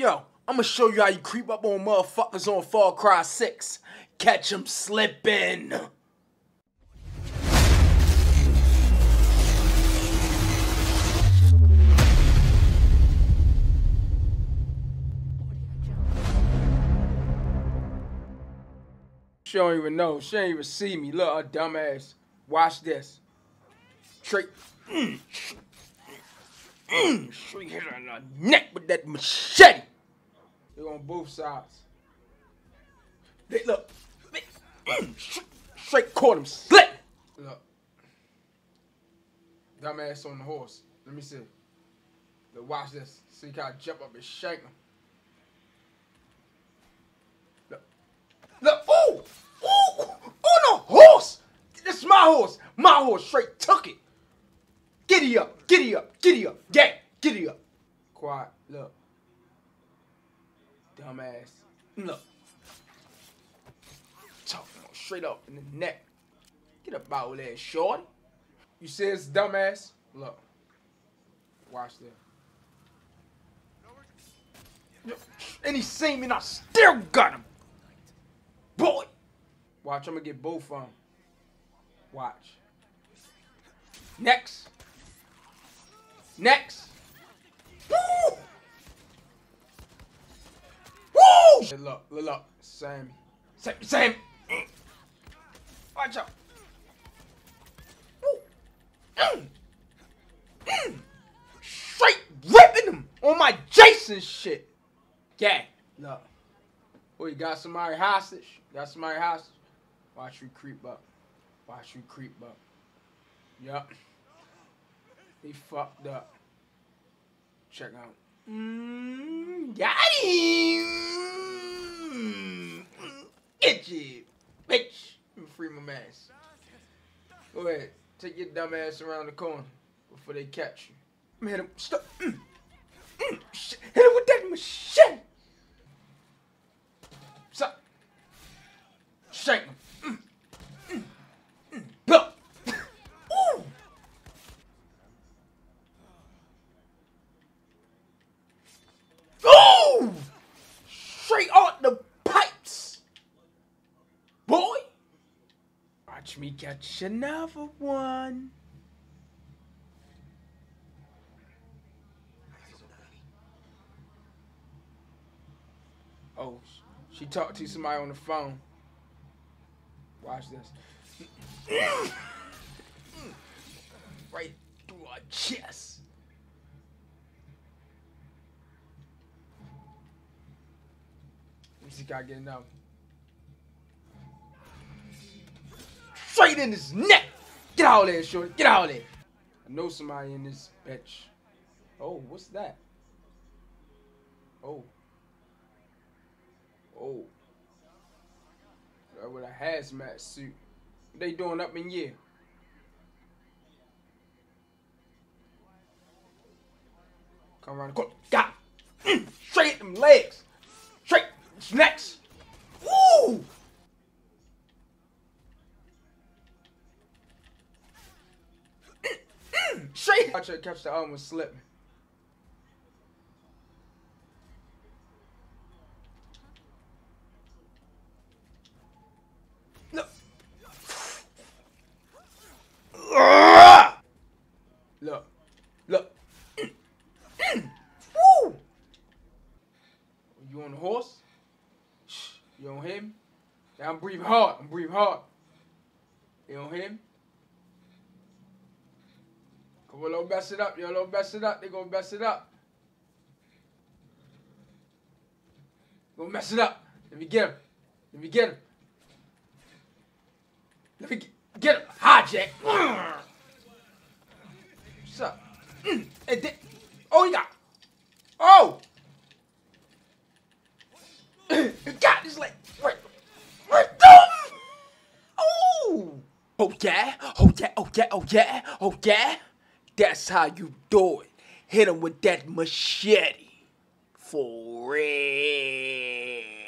Yo, I'ma show you how you creep up on motherfuckers on Far Cry 6. Catch 'em slipping. She don't even know. She ain't even see me. Look, her dumbass. Watch this. Straight. Mm, mm, straight hit her in the neck with that machete. They on both sides. They look. Mm, straight caught him slip. Look. Dumbass on the horse. Let me see. Look, watch this. See how I jump up and shake him. Look. Look. Ooh! Ooh! On the horse! This is my horse. My horse straight took it. Giddy up. Giddy up. Giddy up. Yeah. Giddy up. Quiet. Look. Dumbass. Look. Talking straight up in the neck. Get up out there, shorty. You see this dumbass? Look. Watch this. And he seen me and I still got him. Boy. Watch, I'm gonna get both of them. Watch. Next. Next. Hey, look, look, look. Same. Same, same. Watch out. Mm. Mm. Straight ripping them on my Jason shit. Yeah, look. Oh, you got somebody hostage? Got somebody hostage? Watch you creep up. Watch you creep up. Yup. He fucked up. Check out. Mmm, got him. Get you, bitch. Let me free my ass. Go ahead. Take your dumb ass around the corner before they catch you. Him. Stop. Mm. Mm. Hit him with that machete. Stop. Shake him. Mm. Mm. Mm. Look. Ooh. Ooh. Straight out the pipes. Boy. Watch me catch another one. Oh, she talked to somebody on the phone. Watch this. right through her chest. See if I get enough. Straight in his neck. Get out of there, shorty. Get out of there. I know somebody in this bitch. Oh, what's that? Oh. Oh. With a hazmat suit. What they doing up in here? Come around the corner. Got mm, straight them legs. Straight necks. Woo! Mm, straight. I try to catch the arm was slipping. Look. Look. Look. You on the horse? You on him? I'm breathing hard. I'm breathing hard. You on him? Come on, don't mess it up. Yo, don't mess it up. They gonna mess it up. Gonna mess it up. Let me get him. Let me get him. Let me get, get him. Hijack. What's up? Mm. Oh, he got. Oh! got his leg. Right. Right. Oh! Oh, yeah. Oh, yeah. Oh, yeah. Oh, yeah. Oh, yeah. That's how you do it. Hit him with that machete. For real.